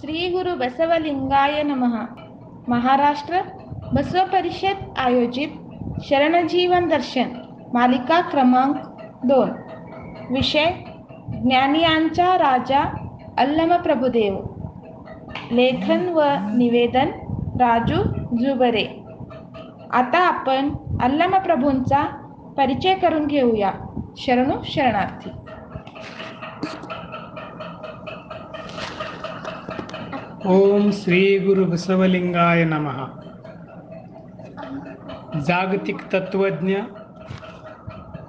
श्री गुरु बसवलिंगाय नमः. महाराष्ट्र बसव परिषद आयोजित शरणजीवन दर्शन मालिका क्रमांक दोन. विषय ज्ञानियांचा राजा अल्लम प्रभुदेव. लेखन व निवेदन राजू जुबरे. आता आपण अल्लम प्रभूंचा परिचय करून घेऊया. शरणू शरणार्थी. ओम श्री गुरु बसवलिंगाय नमः. जागतिक तत्वज्ञ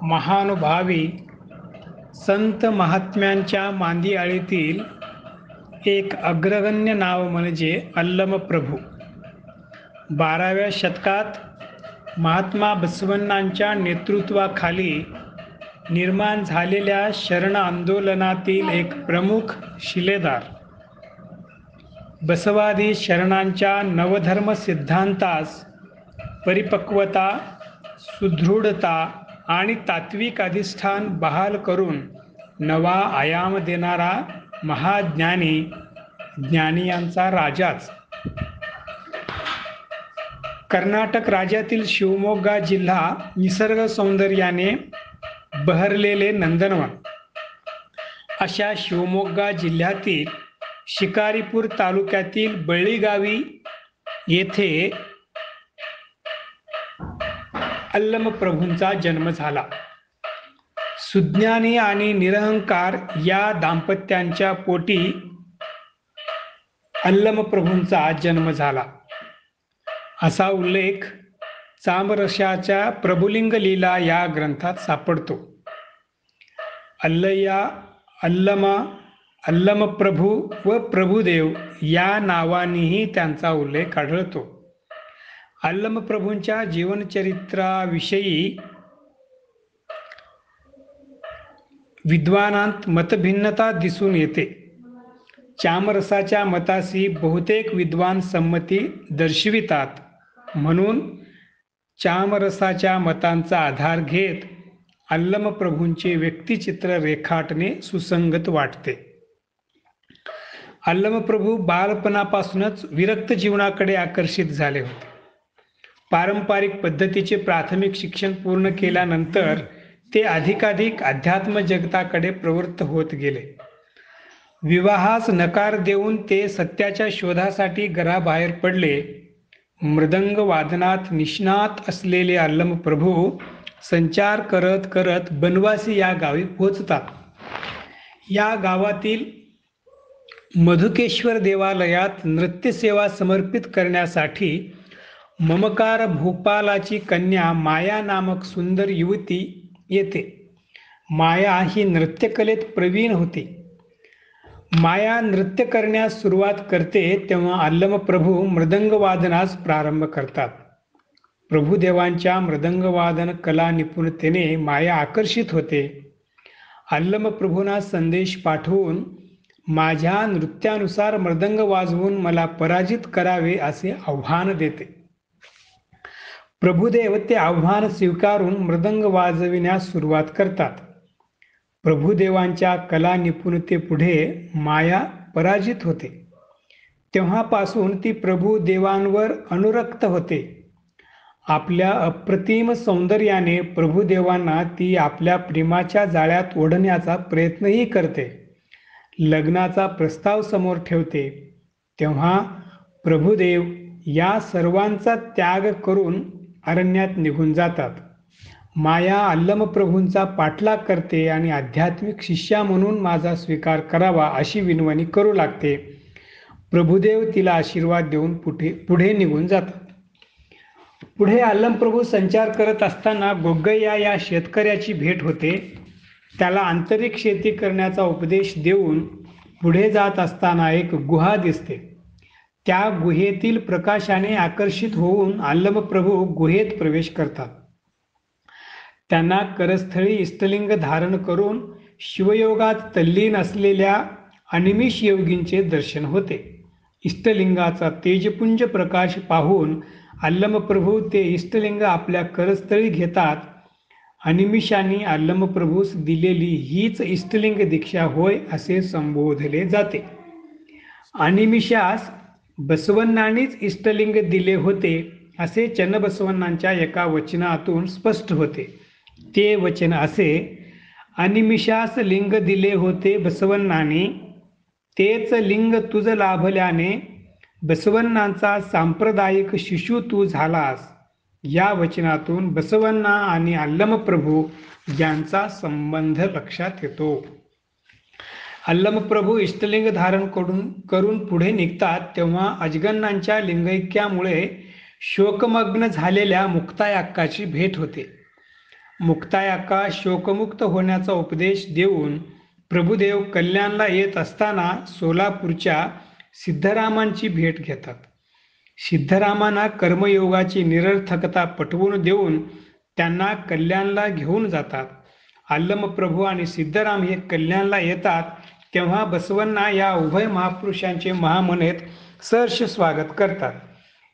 महानुभावी संत महात्म्यांच्या मांदियाळीतील एक अग्रगण्य नाव म्हणजे अल्लम प्रभू. बाराव्या शतकात महात्मा बसवण्णांच्या नेतृत्वाखाली निर्माण झालेल्या शरण आंदोलनातील एक प्रमुख शिलेदार. बसवादी शरणांच्या नवधर्म सिद्धांतास परिपक्वता सुदृढता आणि तात्विक अधिष्ठान बहाल करून नवा आयाम देणारा महाज्ञानी ज्ञानी यांचा राजाच. कर्नाटक राज्यातील शिवमोग्गा जिल्हा निसर्ग सौंदर्याने बहरलेले नंदनवन. अशा शिवमोग्गा जिल्ह्यातील शिकारीपूर तालुक्यातील बळीगावी येथे अल्लम प्रभूंचा जन्म झाला. सुज्ञानी आणि निरहंकार या दाम्पत्यांच्या पोटी अल्लम प्रभूंचा जन्म झाला. असा उल्लेख चामरशाच्या प्रभुलिंग लीला या ग्रंथात सापडतो. अल्लया अल्लमा अल्लम प्रभू व प्रभुदेव या नावानेही त्यांचा उल्लेख आढळतो. अल्लम प्रभूंच्या जीवनचरित्राविषयी विद्वानांत मतभिन्नता दिसून येते. चामरसाच्या मताशी बहुतेक विद्वान संमती दर्शवितात. म्हणून चामरसाच्या मतांचा आधार घेत अल्लम प्रभूंचे व्यक्तिचित्र रेखाटणे सुसंगत वाटते. अल्लमप्रभू बालपणापासूनच विरक्त जीवनाकडे आकर्षित झाले होते. पारंपरिक पद्धतीचे प्राथमिक शिक्षण पूर्ण केल्यानंतर ते अधिकाधिक अध्यात्म जगताकडे प्रवृत्त होत गेले. विवाहास नकार देऊन ते सत्याच्या शोधासाठी घराबाहेर पडले. मृदंग वादनात निष्णात असलेले अल्लम प्रभू संचार करत करत बनवासी या गावी पोचतात या गावातील मधुकेश्वर देवालयात नृत्यसेवा समर्पित करण्यासाठी ममकार भूपालाची कन्या माया नामक सुंदर युवती येते. माया ही नृत्यकलेत प्रवीण होती. माया नृत्य करण्यास सुरुवात करते तेव्हा अल्लम प्रभू मृदंगवादनास प्रारंभ करतात. प्रभुदेवांच्या मृदंगवादन कला निपुणतेने माया आकर्षित होते. अल्लम प्रभूंना संदेश पाठवून माझ्या नृत्यानुसार मृदंग वाजवून मला पराजित करावे असे आव्हान देते. प्रभुदेव ते आव्हान स्वीकारून मृदंग वाजविण्यास सुरुवात करतात. प्रभुदेवांच्या कला निपुणतेपुढे माया पराजित होते. तेव्हापासून ती प्रभुदेवांवर अनुरक्त होते. आपल्या अप्रतिम सौंदर्याने प्रभुदेवांना ती आपल्या प्रेमाच्या जाळ्यात ओढण्याचा प्रयत्नही करते. लग्नाचा प्रस्ताव समोर ठेवते तेव्हा प्रभुदेव या सर्वांचा त्याग करून अरण्यात निघून जातात. माया अल्लमप्रभूंचा पाठलाग करते आणि आध्यात्मिक शिष्या म्हणून माझा स्वीकार करावा अशी विनवणी करू लागते. प्रभुदेव तिला आशीर्वाद देऊन पुढे पुढे निघून जातात. पुढे आल्लमप्रभू संचार करत असताना गोगैया या शेतकऱ्याची भेट होते. त्याला आंतरिक शेती करण्याचा उपदेश देऊन पुढे जात असताना एक गुहा दिसते. त्या गुहेतील प्रकाशाने आकर्षित होऊन आल्लमप्रभू गुहेत प्रवेश करतात. त्यांना करस्थळी इष्टलिंग धारण करून शिवयोगात तल्लीन असलेल्या अनिमिष योगींचे दर्शन होते. इष्टलिंगाचा तेजपुंज प्रकाश पाहून आल्लमप्रभू ते इष्टलिंग आपल्या करस्थळी घेतात अनिमिषांनी आल्लमप्रभूस दिलेली हीच इष्टलिंग दीक्षा होय असे संबोधले जाते. अनिमिषास बसवण्णांनीच इष्टलिंग दिले होते असे चन्नबसवण्णांच्या एका वचनातून स्पष्ट होते. ते वचन असे अनिमिषास लिंग दिले होते बसवण्णांनी तेच लिंग तुझ लाभल्याने बसवण्णांचा सांप्रदायिक शिशु तू झालास. या वचनातून बसवण्णा आणि अल्लमप्रभू यांचा संबंध लक्षात येतो. अल्लमप्रभू इष्टलिंग धारण करून करून पुढे निघतात तेव्हा अजगन्नांच्या लिंगैक्यामुळे शोकमग्न झालेल्या मुक्तायाक्काची भेट होते. मुक्तायाक्का शोकमुक्त होण्याचा उपदेश देऊन प्रभुदेव कल्याणला येत असताना सोलापूरच्या सिद्धरामांची भेट घेतात. सिद्धरामांना कर्मयोगाची निरर्थकता पटवून देऊन त्यांना कल्याणला घेऊन जातात. आल्लम प्रभू आणि सिद्धराम हे कल्याणला येतात तेव्हा बसवन्ना या उभय महापुरुषांचे महामनेत सहर्ष स्वागत करतात.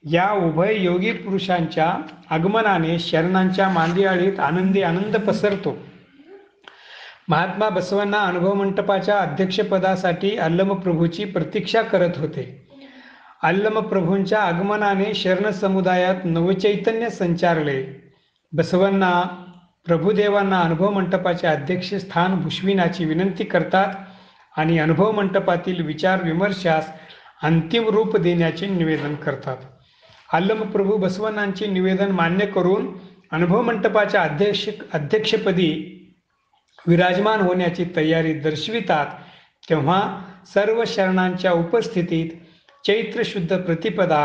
या उभय योगी पुरुषांच्या आगमनाने शरणांच्या मांदियाळीत आनंदी आनंद पसरतो. महात्मा बसवन्ना अनुभव मंडपाच्या अध्यक्षपदासाठी अल्लम प्रभूची प्रतीक्षा करत होते. अल्लम प्रभूंच्या आगमनाने शरण समुदायात नवचैतन्य संचारले. बसवांना प्रभुदेवांना अनुभव मंटपाचे अध्यक्षस्थान भूषविण्याची विनंती करतात आणि अनुभव मंडपातील विचार विमर्शास अंतिम रूप देण्याचे निवेदन करतात. आल्लमप्रभू प्रभू निवेदन मान्य करून अनुभव मंटपाच्या अध्यक्ष अध्यक्षपदी विराजमान होण्याची तयारी दर्शवितात तेव्हा सर्व शरणांच्या उपस्थितीत चैत्र शुद्ध प्रतिपदा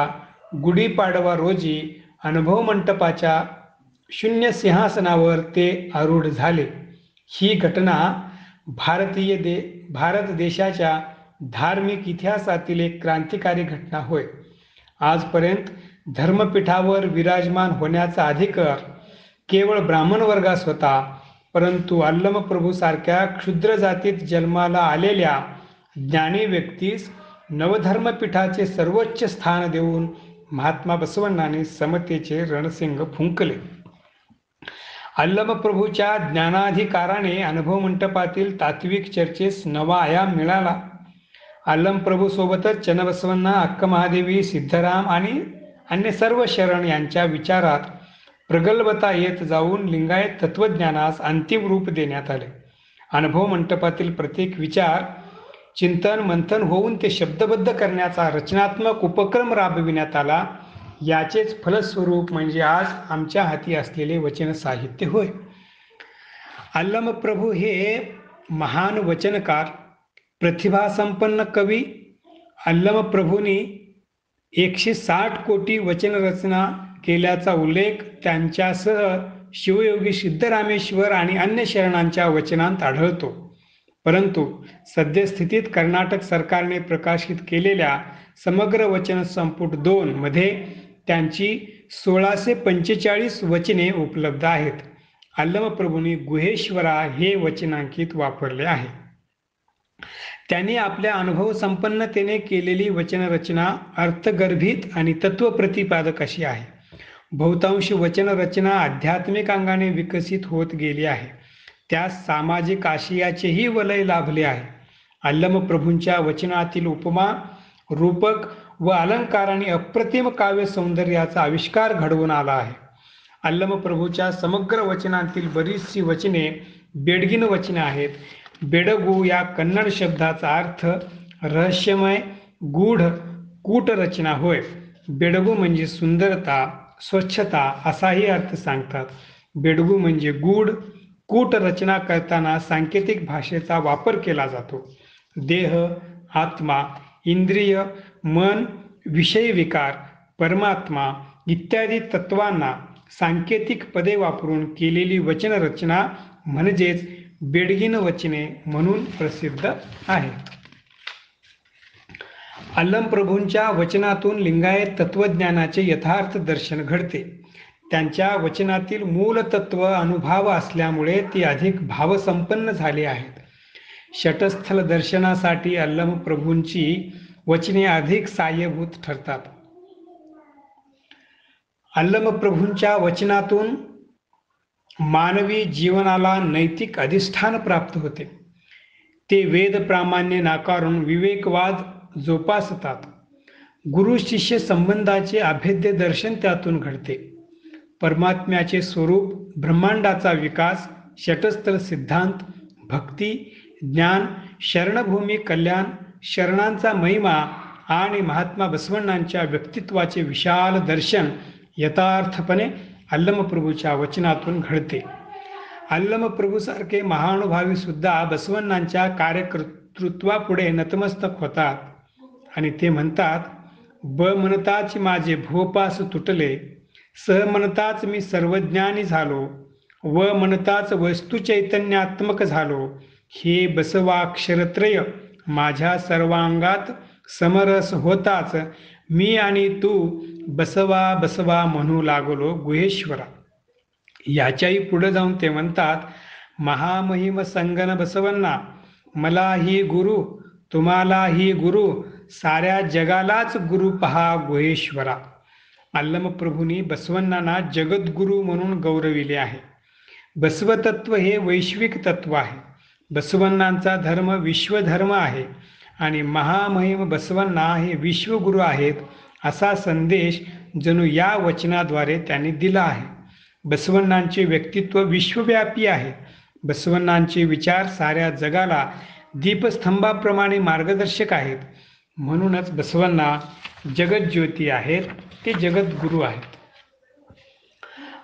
गुढीपाडवा रोजी अनुभव मंटपाच्या शून्य सिंहासनावर ते आरूढ झाले. ही घटना भारतीय दे भारत देशाच्या धार्मिक इतिहासातील एक क्रांतिकारी घटना होय. आजपर्यंत धर्मपीठावर विराजमान होण्याचा अधिकार केवळ ब्राह्मण वर्गास होता परंतु अल्लमप्रभूसारख्या क्षुद्र जातीत जन्माला आलेल्या ज्ञानी व्यक्तीस नवधर्मपीठाचे सर्वोच्च स्थान देऊन महात्मा बसवण्णाने समतेचे रणसिंग फुंकले. अल्लमप्रभूच्या ज्ञानाधिकाराने अनुभव मंटपातील तात्विक चर्चेस नवा आयाम मिळाला. अल्लम प्रभूसोबतच सोबतच अक्क महादेवी सिद्धराम आणि अन्य सर्व शरण यांच्या विचारात प्रगल्भता येत जाऊन लिंगायत तत्वज्ञानास अंतिम रूप देण्यात आले. अनुभव मंटपातील प्रत्येक विचार चिंतन मंथन होऊन ते शब्दबद्ध करण्याचा रचनात्मक उपक्रम राबविण्यात आला. याचेच फलस्वरूप म्हणजे आज आमच्या हाती असलेले वचन साहित्य होय. अल्लम प्रभू हे महान वचनकार प्रतिभासंपन्न कवी. अल्लम प्रभूंनी एकशे साठ कोटी वचनरचना केल्याचा उल्लेख त्यांच्यासह शिवयोगी सिद्धरामेश्वर आणि अन्य शरणांच्या वचनांत आढळतो. परंतु सद्यस्थितीत कर्नाटक सरकारने प्रकाशित केलेल्या समग्र वचन संपुट दोन मध्ये त्यांची सोळाशे पंचेचाळीस वचने उपलब्ध आहेत. अल्लमप्रभूंनी गुहेश्वरा हे वचनांकित वापरले आहे. त्यांनी आपल्या अनुभव संपन्नतेने केलेली वचनरचना अर्थगर्भित आणि तत्वप्रतिपादक अशी आहे. बहुतांश वचनरचना आध्यात्मिक अंगाने विकसित होत गेली आहे. त्यास सामाजिक आशयाचेही वलय लाभले आहे. अल्लम प्रभूंच्या वचनातील उपमा रूपक व अलंकाराने अप्रतिम काव्य सौंदर्याचा आविष्कार घडवून आला आहे. अल्लम प्रभूच्या समग्र वचनांतील बरीचशी वचने बेडगिन वचने आहेत. बेडगू या कन्नड शब्दाचा अर्थ रहस्यमय गूढ कूट रचना होय. बेडगू म्हणजे सुंदरता स्वच्छता असाही अर्थ सांगतात. बेडगू म्हणजे गूढ कूट रचना करताना सांकेतिक भाषेचा वापर केला जातो. देह आत्मा इंद्रिय मन विषय विकार परमात्मा इत्यादी तत्वांना सांकेतिक पदे वापरून केलेली वचनरचना म्हणजेच बेडगिन वचने म्हणून प्रसिद्ध आहे. अल्लम प्रभूंच्या वचनातून लिंगायत तत्वज्ञानाचे यथार्थ दर्शन घडते. त्यांच्या वचनातील मूल तत्व अनुभाव असल्यामुळे ती अधिक भावसंपन्न झाली आहेत. षटस्थल दर्शनासाठी अल्लम प्रभूंची वचने अधिक साह्यभूत ठरतात. अल्लम प्रभूंच्या वचनातून मानवी जीवनाला नैतिक अधिष्ठान प्राप्त होते. ते वेद प्रामाण्य नाकारून विवेकवाद जोपासतात. गुरु शिष्य संबंधाचे अभेद्य दर्शन त्यातून घडते. परमात्म्याचे स्वरूप ब्रह्मांडाचा विकास षटस्थल सिद्धांत भक्ती ज्ञान शरणभूमी कल्याण शरणांचा महिमा आणि महात्मा बसवण्णांच्या व्यक्तित्वाचे विशाल दर्शन यथार्थपणे अल्लमप्रभूच्या वचनातून घडते. अल्लमप्रभूसारखे महानुभावी सुद्धा बसवण्णांच्या कार्यकर्तृत्वापुढे नतमस्तक होतात आणि ते म्हणतात ब म्हणताच माझे भोपास तुटले स म्हणताच मी सर्वज्ञानी झालो व म्हणताच वस्तू चैतन्यात्मक झालो. हे बसवाक्षरत्रय माझ्या सर्वांगात समरस होताच. मी आणि तू बसवा बसवा म्हणू लागलो गुहेश्वरा. याच्याही पुढे जाऊन ते म्हणतात महामहिम संगन बसवन्ना मला ही गुरु तुम्हाला ही गुरु साऱ्या जगालाच गुरु पहा गुहेश्वरा. अल्लमप्रभूंनी बसवण्णांना जगद्गुरू म्हणून गौरविले आहे. बसवतत्व हे वैश्विक तत्व आहे. बसवण्णांचा धर्म विश्वधर्म आहे आणि महामहिम बसवण्णा हे विश्वगुरू आहेत असा संदेश जणू या वचनाद्वारे त्यांनी दिला आहे. बसवण्णांचे व्यक्तित्व विश्वव्यापी आहे. बसवण्णांचे विचार साऱ्या जगाला दीपस्तंभाप्रमाणे मार्गदर्शक आहेत. म्हणूनच बसवण्णा जगज्योती आहेत. ते जगद्गुरू आहेत.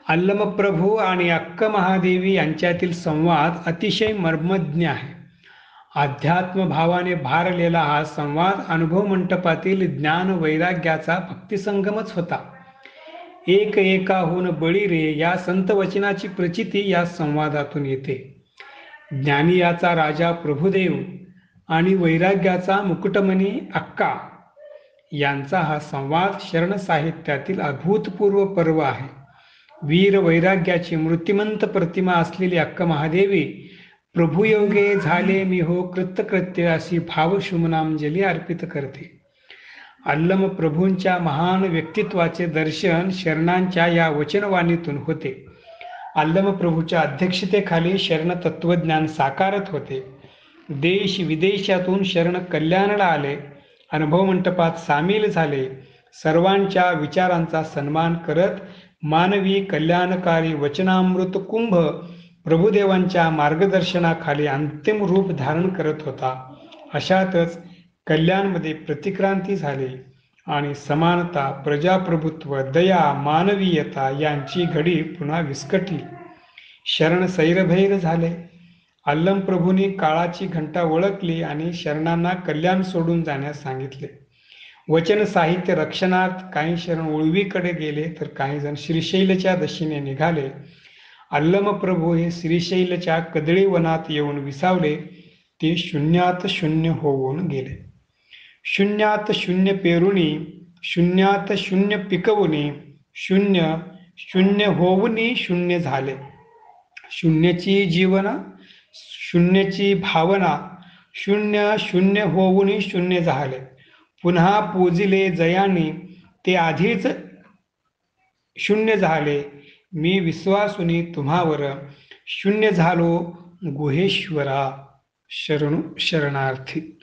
अल्लमप्रभू आणि अक्क महादेवी यांच्यातील संवाद अतिशय मर्मज्ञ आहे. अध्यात्म भावाने भारलेला हा संवाद अनुभव मंटपातील ज्ञान वैराग्याचा भक्तिसंगमच होता. एक एकाहून बळी रे या संत वचनाची प्रचिती या संवादातून येते. ज्ञानी याचा राजा प्रभुदेव आणि वैराग्याचा मुकुटमणी अक्का. यांचा हा संवाद शरण साहित्यातील अभूतपूर्व पर्व आहे. वीर वैराग्याची मृत्युमंत प्रतिमा असलेली अक्क महादेवी प्रभुयोगे झाले मी हो कृतकृत्य अशी भावशुमनांजली अर्पित करते. अल्लम प्रभूंच्या महान व्यक्तित्वाचे दर्शन शरणांच्या या वचनवाणीतून होते. अल्लम प्रभूच्या अध्यक्षतेखाली शरण तत्वज्ञान साकारत होते. देश विदेशातून शरण कल्याणला आले. अनुभव मंडपात सामील झाले. सर्वांच्या विचारांचा सन्मान करत मानवी कल्याणकारी वचनामृत कुंभ प्रभुदेवांच्या मार्गदर्शनाखाली अंतिम रूप धारण करत होता. अशातच कल्याणमध्ये प्रतिक्रांती झाली आणि समानता प्रजाप्रभुत्व दया मानवीयता यांची घडी पुन्हा विस्कटली. शरण सैरभैर झाले. अल्लम प्रभूंनी काळाची घंटा ओळखली आणि शरणांना कल्याण सोडून जाण्यास सांगितले. वचन साहित्य रक्षणार्थ काही शरण उळवीकडे गेले तर काही जण श्रीशैलच्या दशेने निघाले. अल्लम प्रभू हे श्रीशैलच्या कदळी वनात येऊन विसावले. ते शून्यात शून्य होऊन गेले. शून्यात शून्य पेरुणी शून्यात शून्य पिकवणे शून्य शून्य होऊनी शून्य झाले. शून्यची जीवन शून्यची भावना शून्य शून्य होऊनही शून्य झाले. पुन्हा पूजिले जयानी ते आधीच शून्य झाले. मी विश्वासुनी तुम्हावर शून्य झालो गुहेश्वरा शरण शरणार्थी.